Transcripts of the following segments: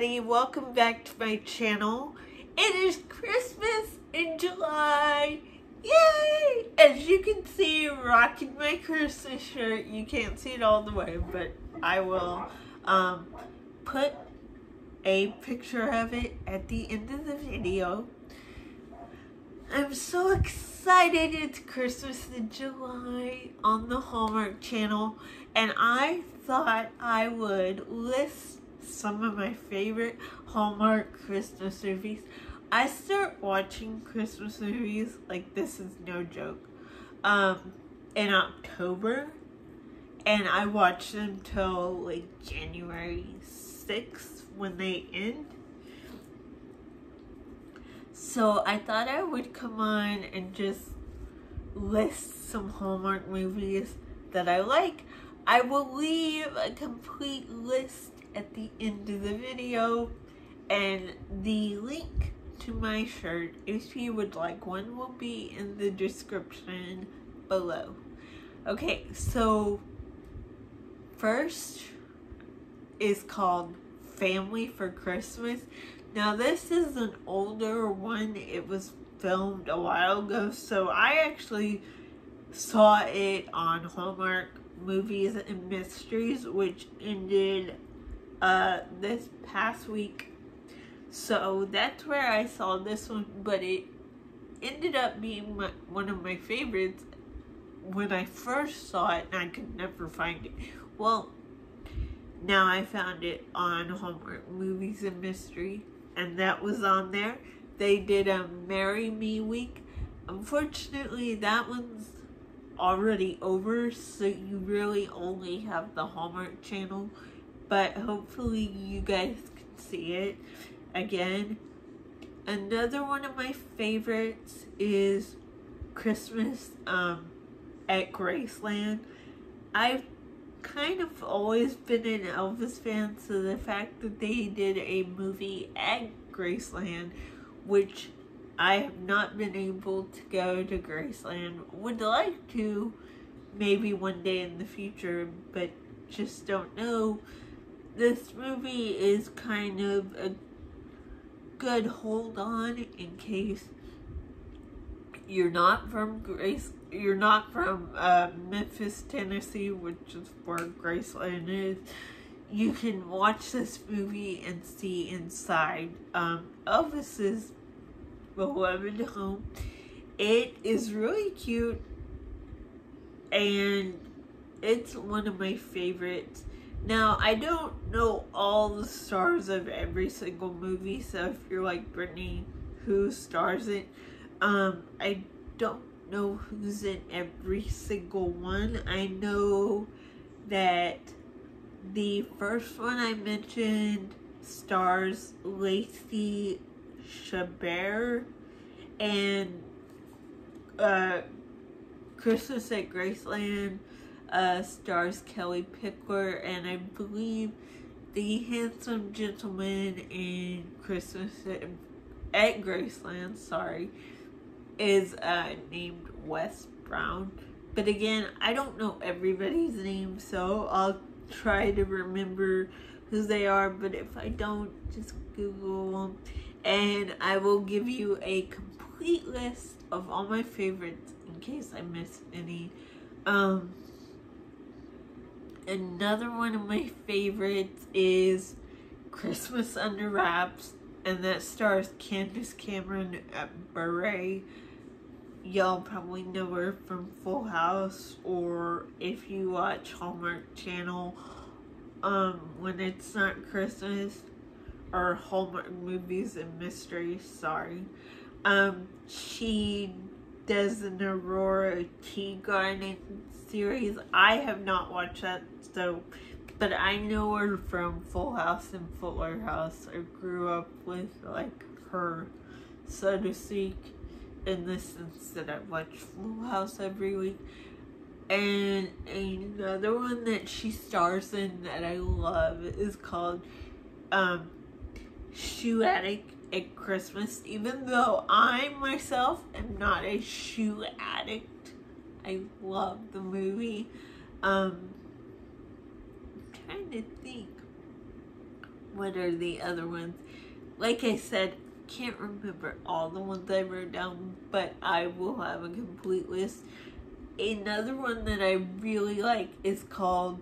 everybody. Welcome back to my channel. It is Christmas in July. Yay! As you can see, rocking my Christmas shirt. You can't see it all the way, but I will um, put a picture of it at the end of the video. I'm so excited it's Christmas in July on the Hallmark channel and I thought I would list some of my favorite Hallmark Christmas movies. I start watching Christmas movies, like this is no joke, um, in October. And I watch them till like January 6th when they end. So I thought I would come on and just list some Hallmark movies that I like. I will leave a complete list at the end of the video. And the link to my shirt if you would like one will be in the description below. Okay so first is called family for christmas. Now this is an older one. It was filmed a while ago so i actually saw it on hallmark movies and mysteries which ended uh, this past week. So that's where I saw this one, but it ended up being my, one of my favorites when I first saw it and I could never find it. Well, now I found it on Hallmark Movies and Mystery, and that was on there. They did a Marry Me week. Unfortunately, that one's already over, so you really only have the Hallmark channel but hopefully you guys can see it again. Another one of my favorites is Christmas um, at Graceland. I've kind of always been an Elvis fan, so the fact that they did a movie at Graceland, which I have not been able to go to Graceland, would like to maybe one day in the future, but just don't know this movie is kind of a good hold on in case you're not from Grace, you're not from uh, Memphis, Tennessee, which is where Graceland is. You can watch this movie and see inside um, Elvis's beloved home. It is really cute and it's one of my favorites now, I don't know all the stars of every single movie, so if you're like Brittany, who stars it, um, I don't know who's in every single one. I know that the first one I mentioned stars Lacey Chabert and uh, Christmas at Graceland uh, stars Kellie Pickler, and I believe the handsome gentleman in Christmas at, Graceland, sorry, is uh, named Wes Brown. But again, I don't know everybody's name, so I'll try to remember who they are. But if I don't, just Google them. And I will give you a complete list of all my favorites in case I miss any. Um, Another one of my favorites is Christmas Under Wraps, and that stars Candace Cameron Bure. Y'all probably know her from Full House, or if you watch Hallmark Channel, um, when it's not Christmas, or Hallmark movies and mysteries, sorry. Um, she does an Aurora Teagarden series. I have not watched that, so, but I know her from Full House and Fuller House. I grew up with, like, her, so to speak, in the sense that I watch Full House every week. And another one that she stars in that I love is called um, Shoe Addict at Christmas, even though I myself am not a shoe addict. I love the movie. Um, I'm trying to think what are the other ones? Like I said, can't remember all the ones I wrote down, but I will have a complete list. Another one that I really like is called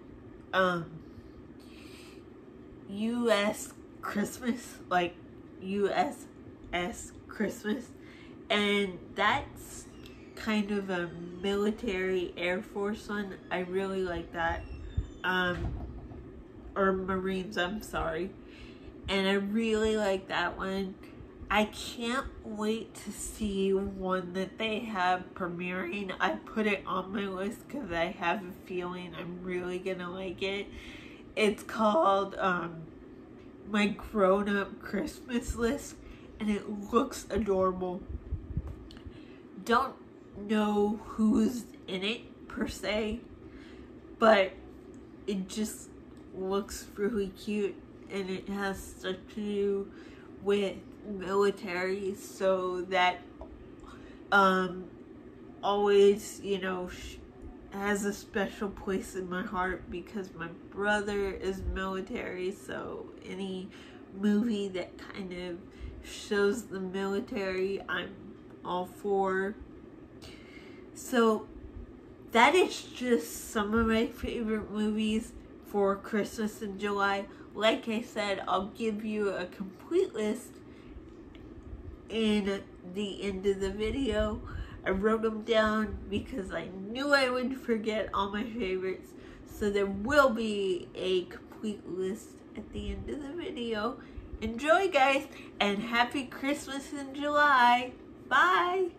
um, U.S. Christmas, like U.S.S. Christmas, and that's kind of a military Air Force one. I really like that. Um, or Marines, I'm sorry. And I really like that one. I can't wait to see one that they have premiering. I put it on my list because I have a feeling I'm really gonna like it. It's called um, My Grown Up Christmas List and it looks adorable. Don't know who's in it per se, but it just looks really cute and it has to do with military so that um always you know has a special place in my heart because my brother is military so any movie that kind of shows the military I'm all for so that is just some of my favorite movies for Christmas in July. Like I said, I'll give you a complete list in the end of the video. I wrote them down because I knew I would forget all my favorites. So there will be a complete list at the end of the video. Enjoy guys and happy Christmas in July. Bye.